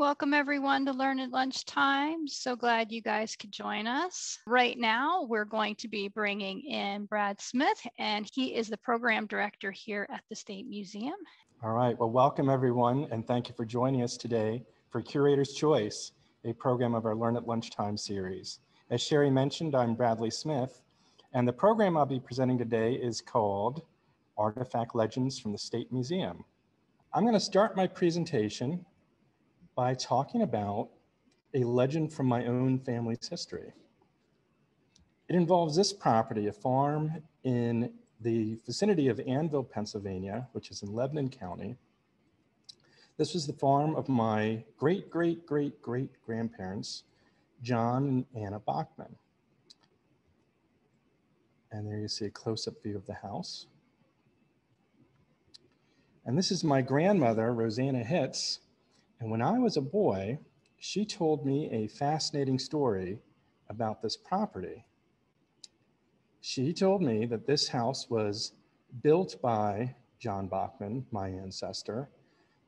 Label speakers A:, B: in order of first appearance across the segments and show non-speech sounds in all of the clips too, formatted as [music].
A: Welcome everyone to Learn at Lunchtime. So glad you guys could join us. Right now, we're going to be bringing in Brad Smith, and he is the program director here at the State Museum.
B: All right, well, welcome everyone, and thank you for joining us today for Curator's Choice, a program of our Learn at Lunchtime series. As Sherry mentioned, I'm Bradley Smith, and the program I'll be presenting today is called Artifact Legends from the State Museum. I'm going to start my presentation by talking about a legend from my own family's history. It involves this property, a farm in the vicinity of Annville, Pennsylvania, which is in Lebanon County. This was the farm of my great, great, great, great grandparents, John and Anna Bachman. And there you see a close-up view of the house. And this is my grandmother, Rosanna Hitz, and when I was a boy, she told me a fascinating story about this property. She told me that this house was built by John Bachman, my ancestor,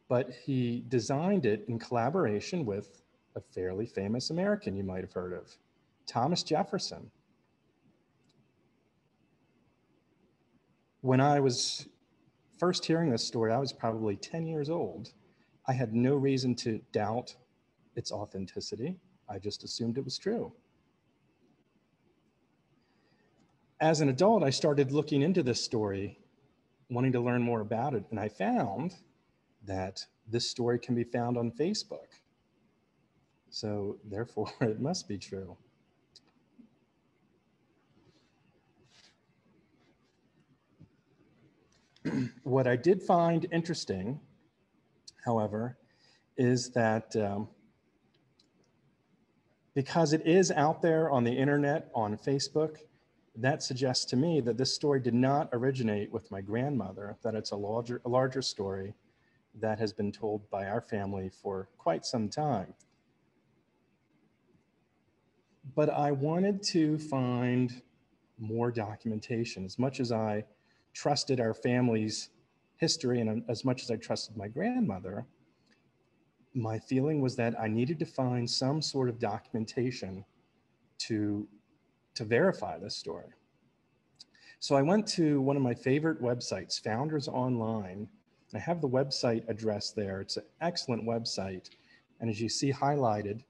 B: but he designed it in collaboration with a fairly famous American you might have heard of, Thomas Jefferson. When I was first hearing this story, I was probably 10 years old. I had no reason to doubt its authenticity. I just assumed it was true. As an adult, I started looking into this story, wanting to learn more about it, and I found that this story can be found on Facebook. So therefore, [laughs] it must be true. [clears throat] what I did find interesting however, is that um, because it is out there on the internet, on Facebook, that suggests to me that this story did not originate with my grandmother, that it's a larger, a larger story that has been told by our family for quite some time. But I wanted to find more documentation. As much as I trusted our family's history and uh, as much as I trusted my grandmother, my feeling was that I needed to find some sort of documentation to, to verify this story. So I went to one of my favorite websites, Founders Online. I have the website address there. It's an excellent website. And as you see highlighted,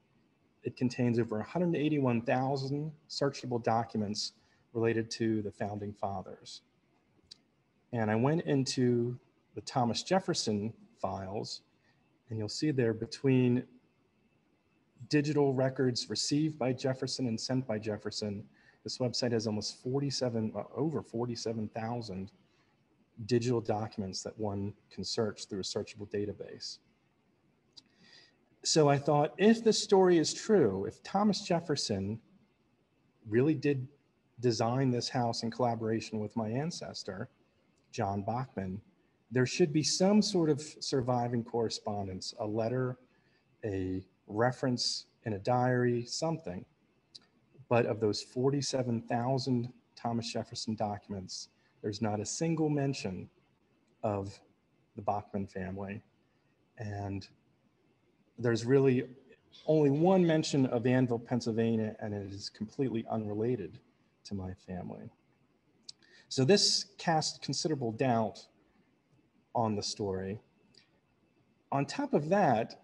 B: it contains over 181,000 searchable documents related to the founding fathers. And I went into the Thomas Jefferson files, and you'll see there between digital records received by Jefferson and sent by Jefferson, this website has almost 47, uh, over 47,000 digital documents that one can search through a searchable database. So I thought if the story is true, if Thomas Jefferson really did design this house in collaboration with my ancestor, John Bachman, there should be some sort of surviving correspondence, a letter, a reference in a diary, something. But of those 47,000 Thomas Jefferson documents, there's not a single mention of the Bachman family. And there's really only one mention of Annville, Pennsylvania, and it is completely unrelated to my family. So this cast considerable doubt on the story. On top of that,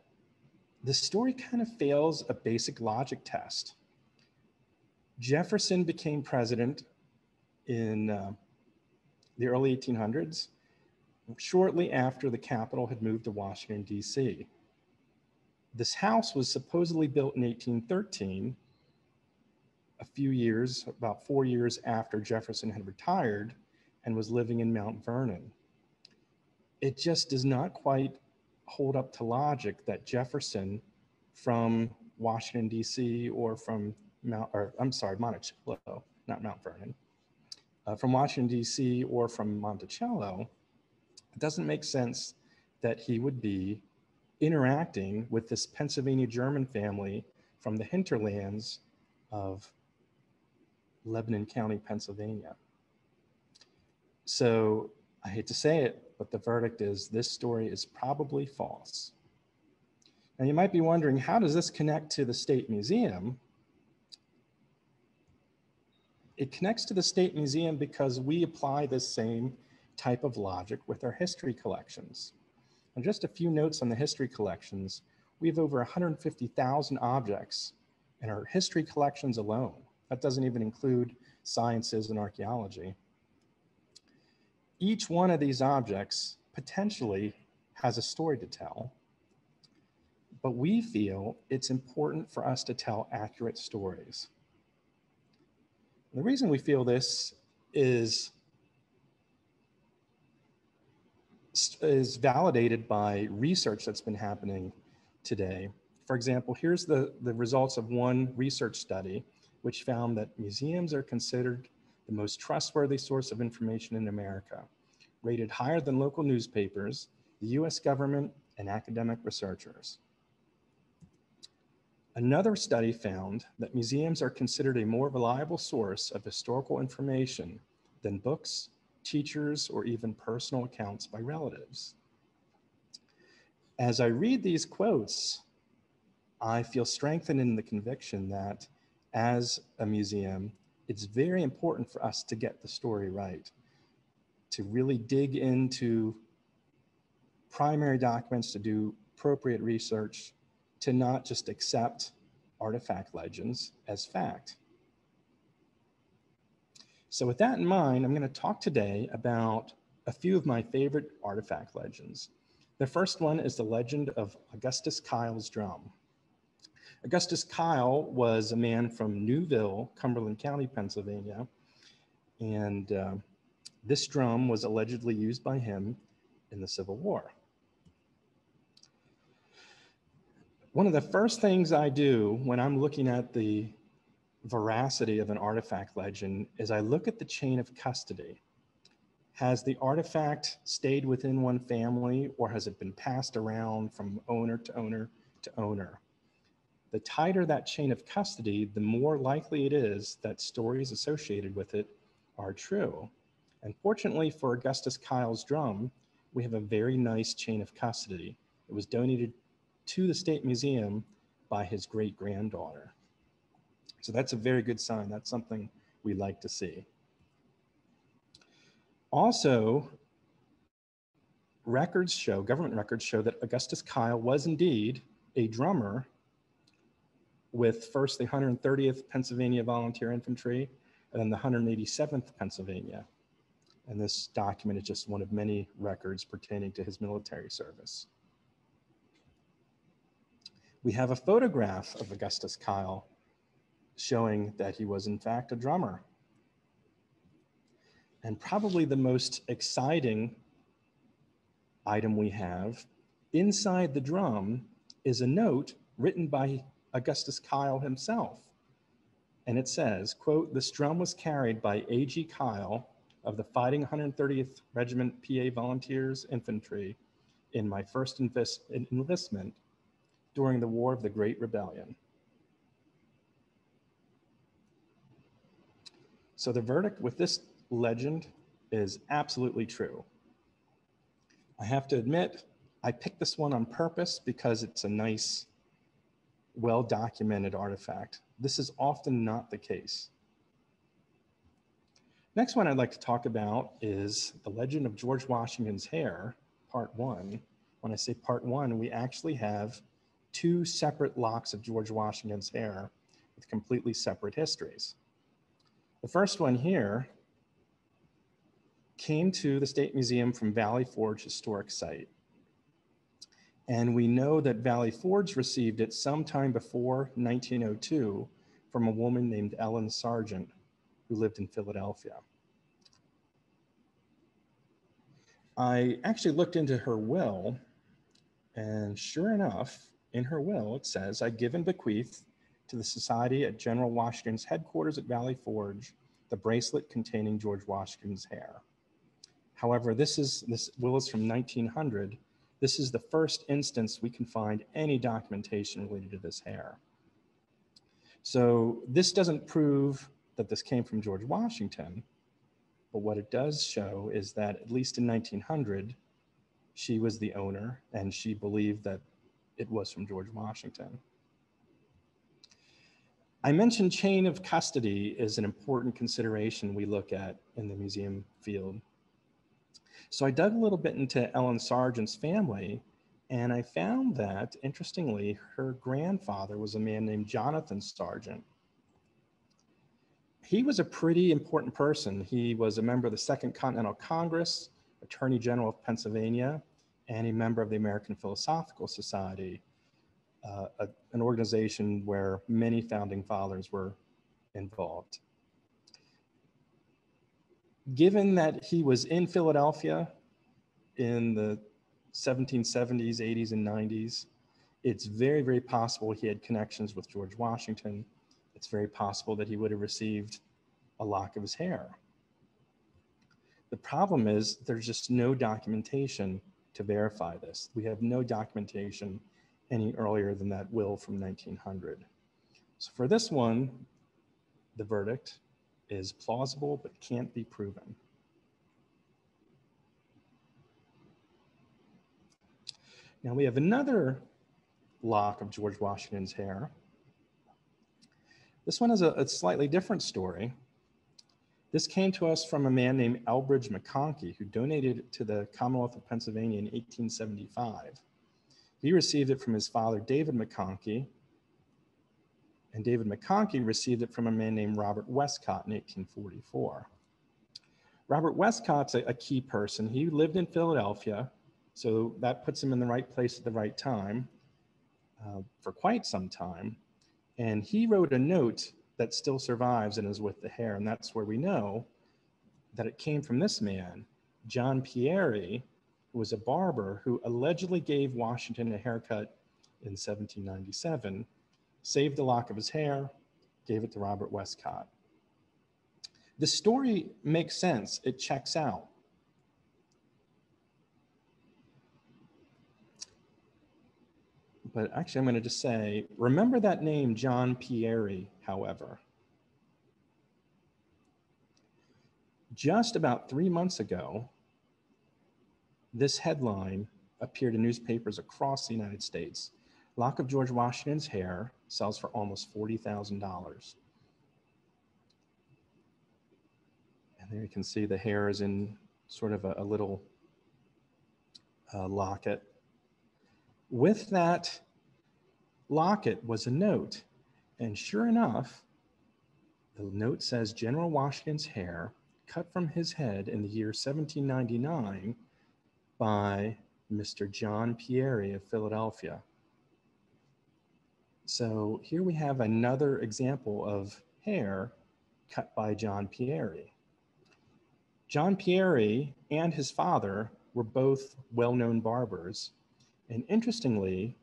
B: the story kind of fails a basic logic test. Jefferson became president in uh, the early 1800s, shortly after the capital had moved to Washington, D.C. This house was supposedly built in 1813 a few years, about four years after Jefferson had retired and was living in Mount Vernon. It just does not quite hold up to logic that Jefferson from Washington, D.C., or from Mount, or I'm sorry, Monticello, not Mount Vernon, uh, from Washington, D.C., or from Monticello, it doesn't make sense that he would be interacting with this Pennsylvania German family from the hinterlands of Lebanon County, Pennsylvania. So I hate to say it, but the verdict is this story is probably false. Now you might be wondering, how does this connect to the State Museum? It connects to the State Museum because we apply this same type of logic with our history collections. And just a few notes on the history collections. We have over 150,000 objects in our history collections alone. That doesn't even include sciences and archaeology. Each one of these objects potentially has a story to tell, but we feel it's important for us to tell accurate stories. The reason we feel this is, is validated by research that's been happening today. For example, here's the, the results of one research study, which found that museums are considered the most trustworthy source of information in America, rated higher than local newspapers, the US government, and academic researchers. Another study found that museums are considered a more reliable source of historical information than books, teachers, or even personal accounts by relatives. As I read these quotes, I feel strengthened in the conviction that as a museum, it's very important for us to get the story right, to really dig into primary documents, to do appropriate research, to not just accept artifact legends as fact. So with that in mind, I'm going to talk today about a few of my favorite artifact legends. The first one is the legend of Augustus Kyle's drum. Augustus Kyle was a man from Newville, Cumberland County, Pennsylvania, and uh, this drum was allegedly used by him in the Civil War. One of the first things I do when I'm looking at the veracity of an artifact legend is I look at the chain of custody. Has the artifact stayed within one family or has it been passed around from owner to owner to owner? The tighter that chain of custody, the more likely it is that stories associated with it are true. And fortunately for Augustus Kyle's drum, we have a very nice chain of custody. It was donated to the State Museum by his great granddaughter. So that's a very good sign. That's something we like to see. Also, records show, government records show that Augustus Kyle was indeed a drummer with first the 130th Pennsylvania Volunteer Infantry and then the 187th Pennsylvania. And this document is just one of many records pertaining to his military service we have a photograph of Augustus Kyle showing that he was in fact a drummer. And probably the most exciting item we have inside the drum is a note written by Augustus Kyle himself. And it says, quote, this drum was carried by A.G. Kyle of the Fighting 130th Regiment PA Volunteers Infantry in my first enlistment during the War of the Great Rebellion. So the verdict with this legend is absolutely true. I have to admit, I picked this one on purpose because it's a nice, well-documented artifact. This is often not the case. Next one I'd like to talk about is the legend of George Washington's hair, part one. When I say part one, we actually have two separate locks of George Washington's hair with completely separate histories. The first one here came to the State Museum from Valley Forge Historic Site. And we know that Valley Forge received it sometime before 1902 from a woman named Ellen Sergeant who lived in Philadelphia. I actually looked into her will and sure enough, in her will, it says, I give and bequeath to the society at General Washington's headquarters at Valley Forge the bracelet containing George Washington's hair. However, this is this will is from 1900. This is the first instance we can find any documentation related to this hair. So this doesn't prove that this came from George Washington, but what it does show is that at least in 1900, she was the owner and she believed that it was from George Washington. I mentioned chain of custody is an important consideration we look at in the museum field. So I dug a little bit into Ellen Sergeant's family, and I found that, interestingly, her grandfather was a man named Jonathan Sergeant. He was a pretty important person. He was a member of the Second Continental Congress, Attorney General of Pennsylvania, and a member of the American Philosophical Society uh, a, an organization where many founding fathers were involved. Given that he was in Philadelphia in the 1770s, 80s, and 90s, it's very, very possible he had connections with George Washington. It's very possible that he would have received a lock of his hair. The problem is there's just no documentation to verify this. We have no documentation any earlier than that will from 1900. So for this one, the verdict is plausible but can't be proven. Now we have another lock of George Washington's hair. This one is a, a, slightly different story. This came to us from a man named Elbridge McConkie who donated it to the Commonwealth of Pennsylvania in 1875. He received it from his father, David McConkie, and David McConkie received it from a man named Robert Westcott in 1844. Robert Westcott's a, a key person. He lived in Philadelphia, so that puts him in the right place at the right time uh, for quite some time. And he wrote a note that still survives and is with the hair, and that's where we know that it came from this man, John Pieri, who was a barber who allegedly gave Washington a haircut in 1797, saved a lock of his hair, gave it to Robert Westcott. The story makes sense, it checks out. But actually, I'm going to just say remember that name, John Pieri, however. Just about three months ago, this headline appeared in newspapers across the United States. Lock of George Washington's hair sells for almost $40,000. And there you can see the hair is in sort of a, a little uh, locket. With that locket was a note. And sure enough, the note says General Washington's hair cut from his head in the year 1799 by Mr. John Pieri of Philadelphia. So here we have another example of hair cut by John Pieri. John Pieri and his father were both well-known barbers. And interestingly,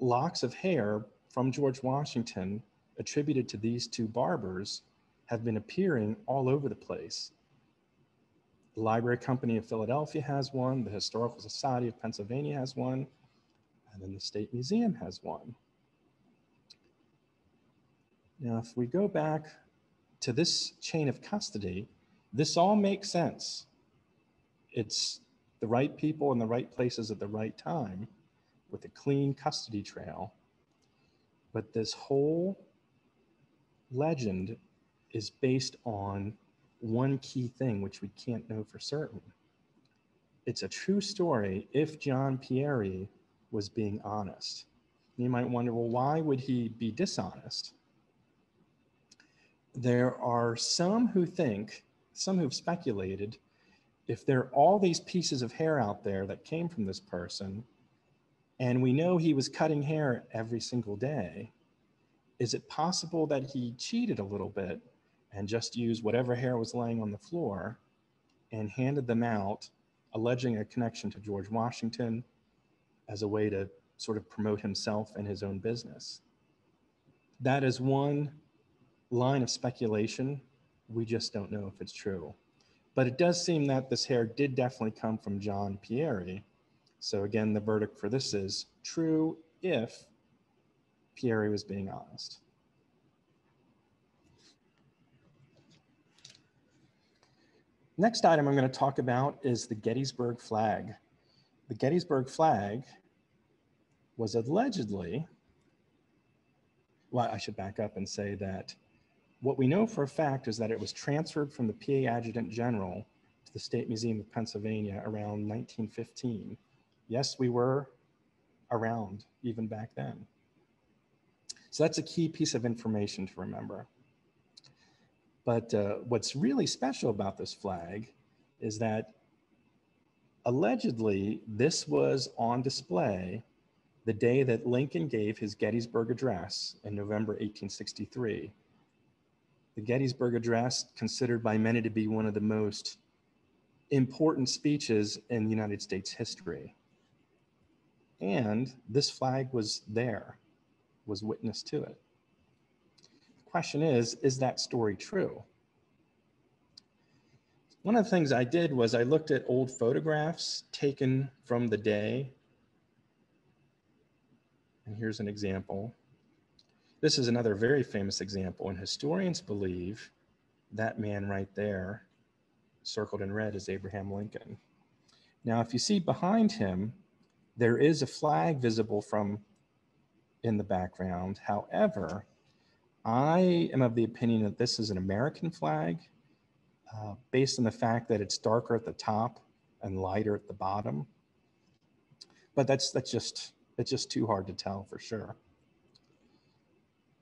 B: locks of hair from George Washington attributed to these two barbers have been appearing all over the place. The Library Company of Philadelphia has one, the Historical Society of Pennsylvania has one, and then the State Museum has one. Now, if we go back to this chain of custody, this all makes sense. It's the right people in the right places at the right time with a clean custody trail. But this whole legend is based on one key thing which we can't know for certain. It's a true story if John Pieri was being honest. You might wonder, well, why would he be dishonest? There are some who think, some who've speculated, if there are all these pieces of hair out there that came from this person, and we know he was cutting hair every single day, is it possible that he cheated a little bit and just used whatever hair was laying on the floor and handed them out, alleging a connection to George Washington as a way to sort of promote himself and his own business. That is one line of speculation. We just don't know if it's true. But it does seem that this hair did definitely come from John Pieri. So again, the verdict for this is true if Pieri was being honest. Next item I'm going to talk about is the Gettysburg flag. The Gettysburg flag was allegedly, well, I should back up and say that what we know for a fact is that it was transferred from the PA Adjutant General to the State Museum of Pennsylvania around 1915. Yes, we were around even back then. So that's a key piece of information to remember. But uh, what's really special about this flag is that allegedly this was on display the day that Lincoln gave his Gettysburg Address in November 1863. The Gettysburg Address, considered by many to be one of the most important speeches in United States history. And this flag was there, was witness to it. The question is, is that story true? One of the things I did was I looked at old photographs taken from the day. And here's an example. This is another very famous example, and historians believe that man right there, circled in red, is Abraham Lincoln. Now, if you see behind him, there is a flag visible from in the background. However, I am of the opinion that this is an American flag uh, based on the fact that it's darker at the top and lighter at the bottom. But that's, that's just, it's just too hard to tell for sure.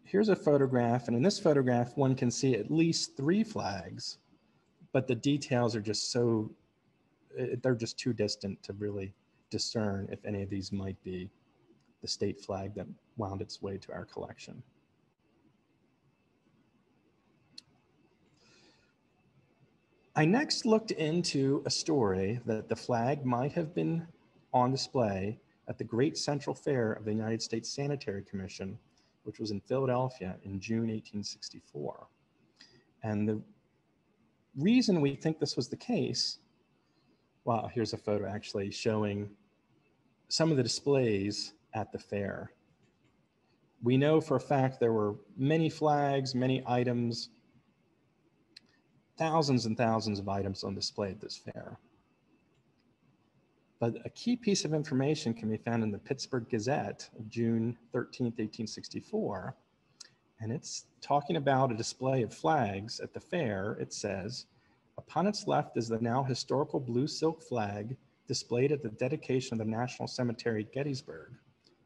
B: Here's a photograph, and in this photograph, one can see at least three flags, but the details are just so, they're just too distant to really discern if any of these might be the state flag that wound its way to our collection. I next looked into a story that the flag might have been on display at the Great Central Fair of the United States Sanitary Commission, which was in Philadelphia in June 1864. And the reason we think this was the case, well, here's a photo actually showing some of the displays at the fair. We know for a fact there were many flags, many items, thousands and thousands of items on display at this fair. But a key piece of information can be found in the Pittsburgh Gazette of June 13, 1864. And it's talking about a display of flags at the fair. It says, upon its left is the now historical blue silk flag displayed at the dedication of the National Cemetery at Gettysburg.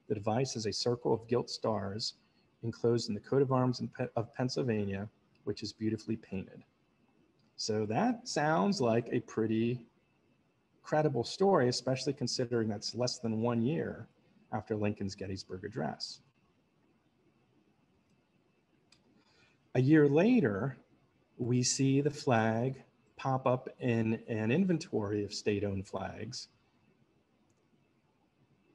B: The device is a circle of gilt stars enclosed in the coat of arms of Pennsylvania, which is beautifully painted. So that sounds like a pretty credible story, especially considering that's less than one year after Lincoln's Gettysburg Address. A year later, we see the flag pop up in an inventory of state-owned flags.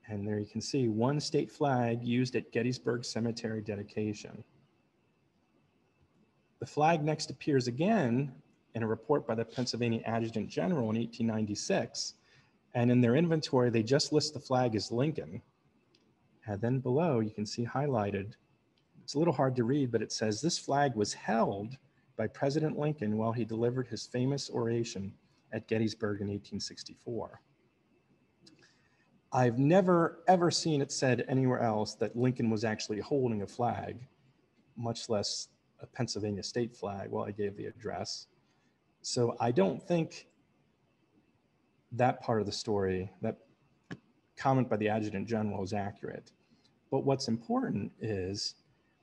B: And there you can see one state flag used at Gettysburg Cemetery dedication. The flag next appears again in a report by the Pennsylvania Adjutant General in 1896. And in their inventory, they just list the flag as Lincoln. And then below, you can see highlighted, it's a little hard to read, but it says this flag was held by President Lincoln while he delivered his famous oration at Gettysburg in 1864. I've never ever seen it said anywhere else that Lincoln was actually holding a flag, much less a Pennsylvania state flag while he gave the address. So I don't think that part of the story, that comment by the adjutant general is accurate. But what's important is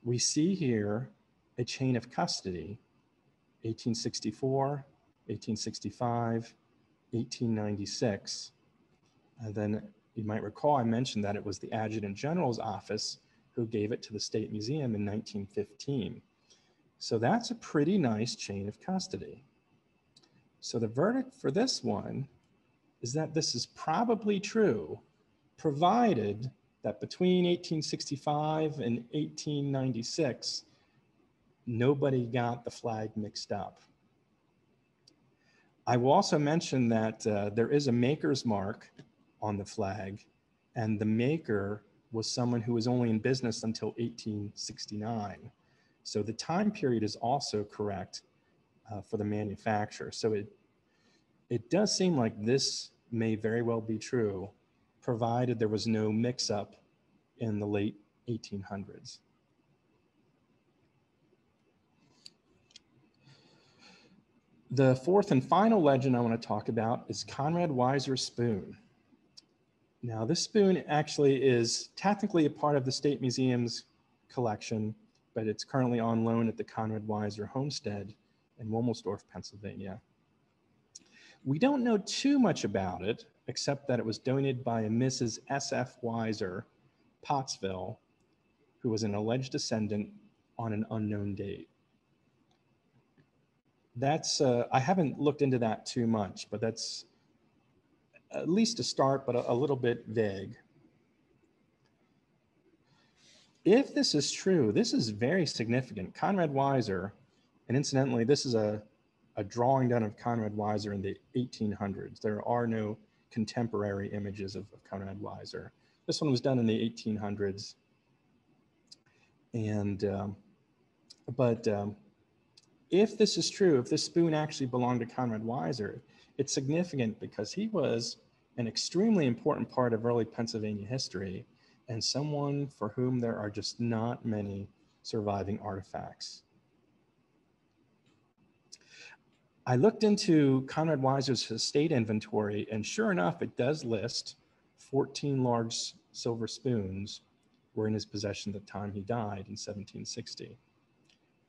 B: we see here a chain of custody 1864, 1865, 1896. And then you might recall I mentioned that it was the adjutant general's office who gave it to the State Museum in 1915. So that's a pretty nice chain of custody. So the verdict for this one is that this is probably true, provided that between 1865 and 1896, nobody got the flag mixed up. I will also mention that uh, there is a maker's mark on the flag, and the maker was someone who was only in business until 1869. So the time period is also correct uh, for the manufacturer. So it, it does seem like this may very well be true, provided there was no mix up in the late 1800s. The fourth and final legend I want to talk about is Conrad Weiser's spoon. Now, this spoon actually is technically a part of the State Museum's collection, but it's currently on loan at the Conrad Weiser Homestead in Womelsdorf, Pennsylvania. We don't know too much about it, except that it was donated by a Mrs. S.F. Weiser, Pottsville, who was an alleged descendant on an unknown date that's uh, I haven't looked into that too much, but that's at least a start, but a, a little bit vague. If this is true, this is very significant. Conrad Weiser, and incidentally, this is a, a drawing done of Conrad Weiser in the 1800s. There are no contemporary images of, of Conrad Weiser. This one was done in the 1800s. And, um, but um, if this is true, if this spoon actually belonged to Conrad Weiser, it's significant because he was an extremely important part of early Pennsylvania history and someone for whom there are just not many surviving artifacts. I looked into Conrad Weiser's estate inventory, and sure enough, it does list 14 large silver spoons were in his possession at the time he died in 1760.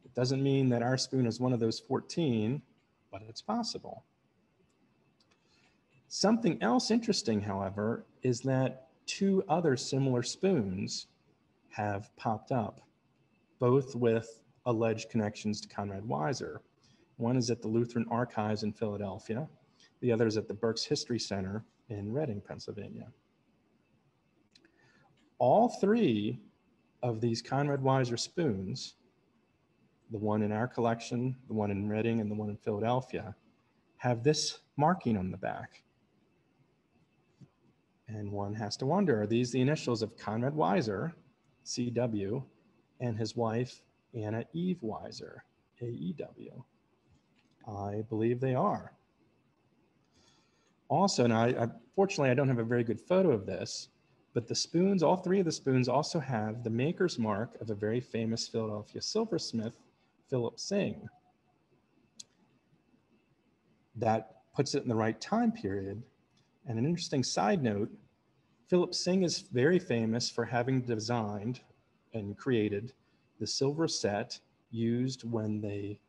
B: It doesn't mean that our spoon is one of those 14, but it's possible. Something else interesting, however, is that two other similar spoons have popped up, both with alleged connections to Conrad Weiser. One is at the Lutheran Archives in Philadelphia, the other is at the Berks History Center in Reading, Pennsylvania. All three of these Conrad Weiser spoons the one in our collection, the one in Reading, and the one in Philadelphia, have this marking on the back. And one has to wonder, are these the initials of Conrad Weiser, CW, and his wife, Anna Eve Weiser, AEW? I believe they are. Also, now, I, I, fortunately, I don't have a very good photo of this, but the spoons, all three of the spoons also have the maker's mark of a very famous Philadelphia silversmith Philip Syng. That puts it in the right time period. And an interesting side note, Philip Syng is very famous for having designed and created the silver set used when they,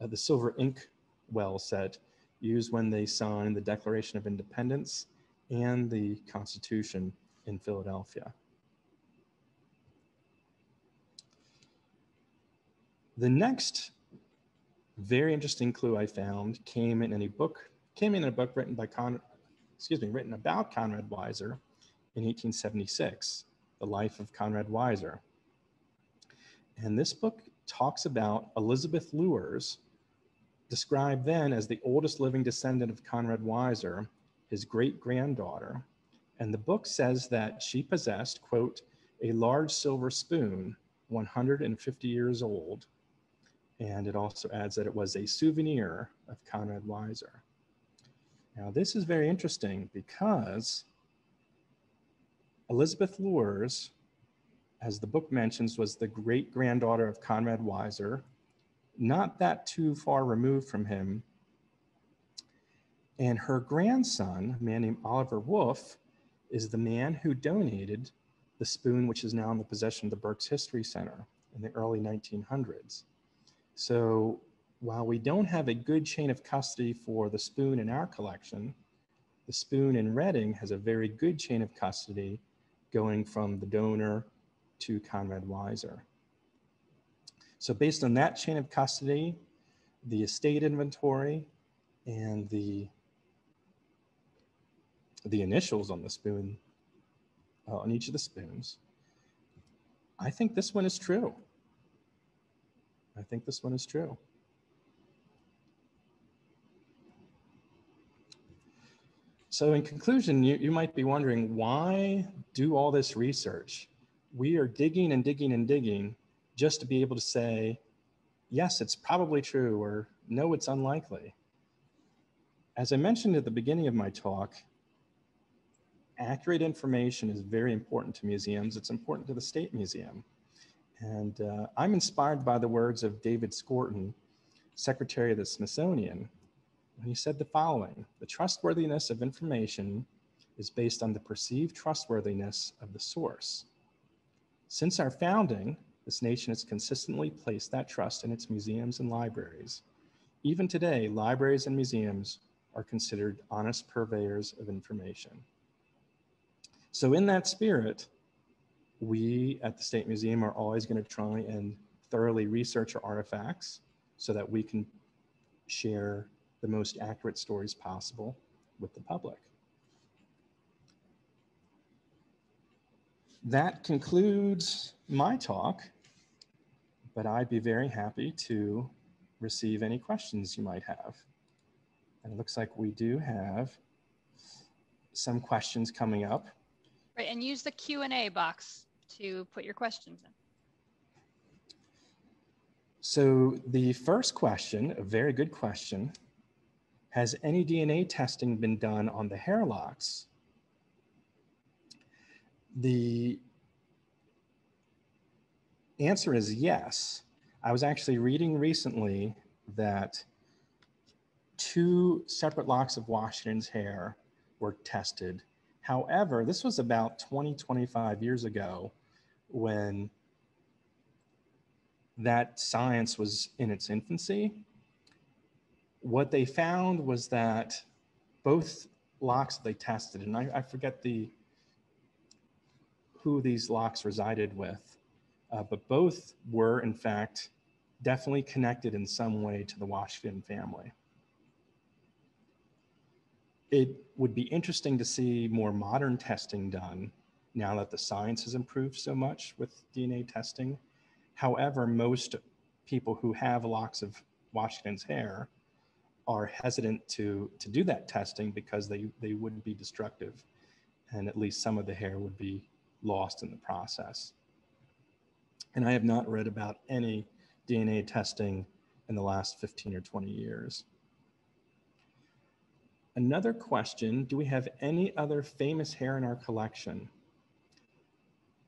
B: uh, the silver ink well set used when they signed the Declaration of Independence and the Constitution in Philadelphia. The next very interesting clue I found came in a book, came in a book written by Con, excuse me, written about Conrad Weiser in 1876, The Life of Conrad Weiser. And this book talks about Elizabeth Lewers, described then as the oldest living descendant of Conrad Weiser, his great granddaughter. And the book says that she possessed, quote, a large silver spoon, 150 years old, and it also adds that it was a souvenir of Conrad Weiser. Now, this is very interesting because Elizabeth Lewers, as the book mentions, was the great granddaughter of Conrad Weiser, not that too far removed from him. And her grandson, a man named Oliver Wolff, is the man who donated the spoon, which is now in the possession of the Berks History Center in the early 1900s. So while we don't have a good chain of custody for the spoon in our collection, the spoon in Reading has a very good chain of custody going from the donor to Conrad Weiser. So based on that chain of custody, the estate inventory, and the the initials on the spoon, uh, on each of the spoons, I think this one is true. I think this one is true. So in conclusion, you, you might be wondering, why do all this research? We are digging and digging and digging just to be able to say, yes, it's probably true, or no, it's unlikely. As I mentioned at the beginning of my talk, accurate information is very important to museums. It's important to the State Museum. And uh, I'm inspired by the words of David Skorton, Secretary of the Smithsonian, when he said the following The trustworthiness of information is based on the perceived trustworthiness of the source. Since our founding, this nation has consistently placed that trust in its museums and libraries. Even today, libraries and museums are considered honest purveyors of information. So, in that spirit, we at the State Museum are always going to try and thoroughly research our artifacts so that we can share the most accurate stories possible with the public. That concludes my talk, but I'd be very happy to receive any questions you might have. And it looks like we do have some questions coming up.
A: Right, and use the Q&A box to put your questions in.
B: So the first question, a very good question, has any DNA testing been done on the hair locks? The answer is yes. I was actually reading recently that two separate locks of Washington's hair were tested. However, this was about 20, 25 years ago when that science was in its infancy. What they found was that both locks they tested, and I, I forget the who these locks resided with, uh, but both were in fact definitely connected in some way to the Washington family. It would be interesting to see more modern testing done now that the science has improved so much with DNA testing. However, most people who have locks of Washington's hair are hesitant to, to do that testing because they, they would be destructive and at least some of the hair would be lost in the process. And I have not read about any DNA testing in the last 15 or 20 years. Another question, do we have any other famous hair in our collection?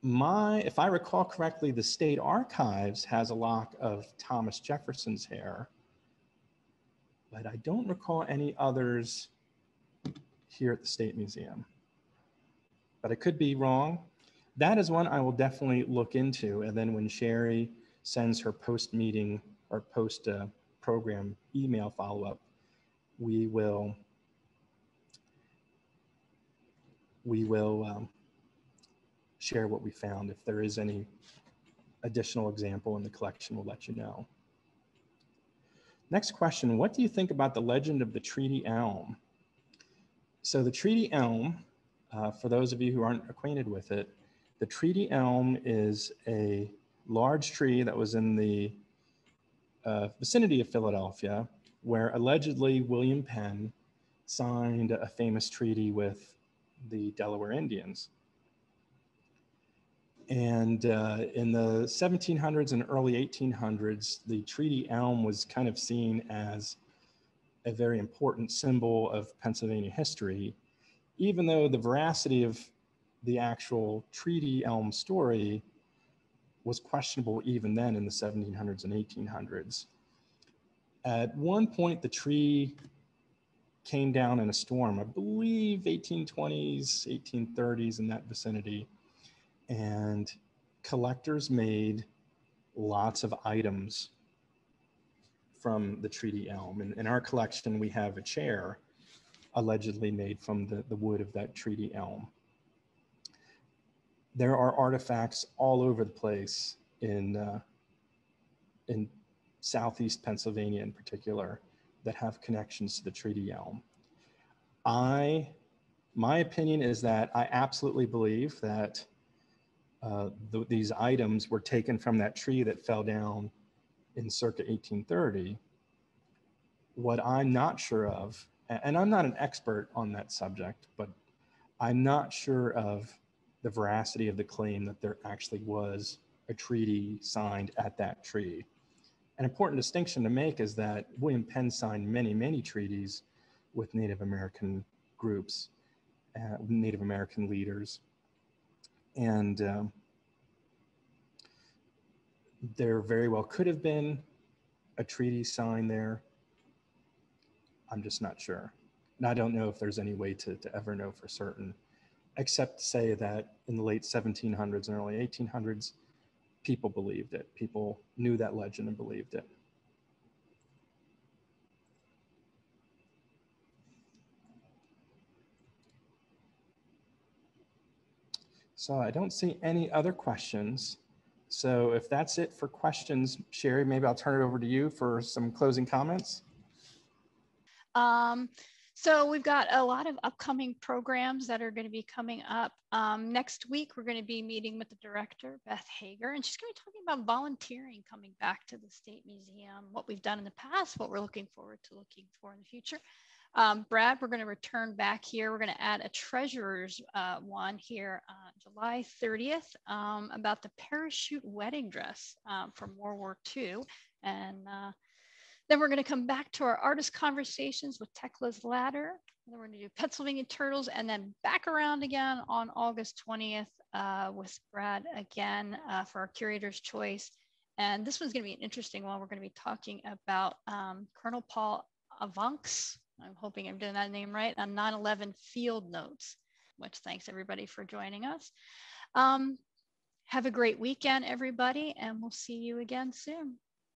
B: my, if I recall correctly, the state archives has a lock of Thomas Jefferson's hair, but I don't recall any others here at the State Museum. But I could be wrong. That is one I will definitely look into. And then when Sherry sends her post meeting or post uh, program email follow up, we will we will um, share what we found. If there is any additional example in the collection, we'll let you know. Next question, what do you think about the legend of the treaty elm? So the treaty elm, uh, for those of you who aren't acquainted with it, the treaty elm is a large tree that was in the uh, vicinity of Philadelphia, where allegedly William Penn signed a famous treaty with the Delaware Indians. And uh, in the 1700s and early 1800s, the treaty elm was kind of seen as a very important symbol of Pennsylvania history, even though the veracity of the actual treaty elm story was questionable even then in the 1700s and 1800s. At one point, the tree came down in a storm, I believe 1820s, 1830s, in that vicinity and collectors made lots of items from the treaty elm. And in our collection, we have a chair allegedly made from the, the wood of that treaty elm. There are artifacts all over the place in, uh, in Southeast Pennsylvania in particular that have connections to the treaty elm. I, my opinion is that I absolutely believe that uh, th these items were taken from that tree that fell down in circa 1830. What I'm not sure of, and I'm not an expert on that subject, but I'm not sure of the veracity of the claim that there actually was a treaty signed at that tree. An important distinction to make is that William Penn signed many, many treaties with Native American groups. uh, Native American leaders. And um, there very well could have been a treaty signed there. I'm just not sure. And I don't know if there's any way to, to ever know for certain, except to say that in the late 1700s and early 1800s, people believed it. People knew that legend and believed it. So I don't see any other questions. So if that's it for questions, Sherry, maybe I'll turn it over to you for some closing comments.
A: Um, so we've got a lot of upcoming programs that are going to be coming up. Um, next week, we're going to be meeting with the director, Beth Hager, and she's going to be talking about volunteering coming back to the State Museum, what we've done in the past, what we're looking forward to looking for in the future. Um, Brad, we're going to return back here. We're going to add a treasurer's uh, one here uh, July 30th um, about the parachute wedding dress um, from World War II. And uh, then we're going to come back to our artist conversations with Tekla's Ladder. Then we're going to do Pennsylvania Turtles and then back around again on August 20th uh, with Brad again uh, for our curator's choice. And this one's going to be an interesting one. We're going to be talking about um, Colonel Paul Avonks I'm hoping I'm doing that name right, on 9-11 field notes, which thanks everybody for joining us. Um, have a great weekend, everybody, and we'll see you again soon.